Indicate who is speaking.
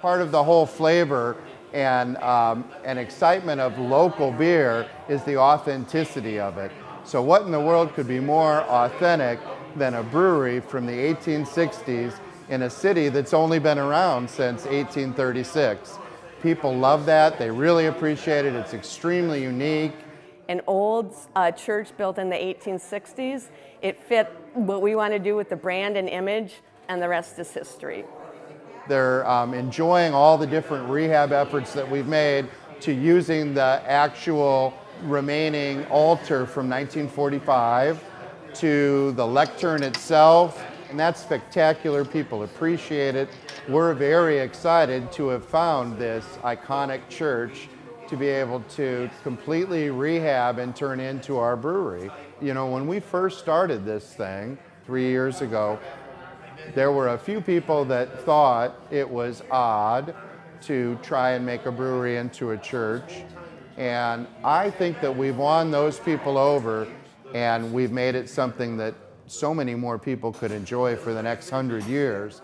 Speaker 1: part of the whole flavor and, um, and excitement of local beer is the authenticity of it. So what in the world could be more authentic than a brewery from the 1860s in a city that's only been around since 1836? People love that. They really appreciate it. It's extremely unique.
Speaker 2: An old uh, church built in the 1860s. It fit what we want to do with the brand and image, and the rest is history.
Speaker 1: They're um, enjoying all the different rehab efforts that we've made to using the actual remaining altar from 1945 to the lectern itself. And that's spectacular. People appreciate it. We're very excited to have found this iconic church to be able to completely rehab and turn into our brewery. You know, when we first started this thing three years ago, there were a few people that thought it was odd to try and make a brewery into a church. And I think that we've won those people over and we've made it something that so many more people could enjoy for the next hundred years.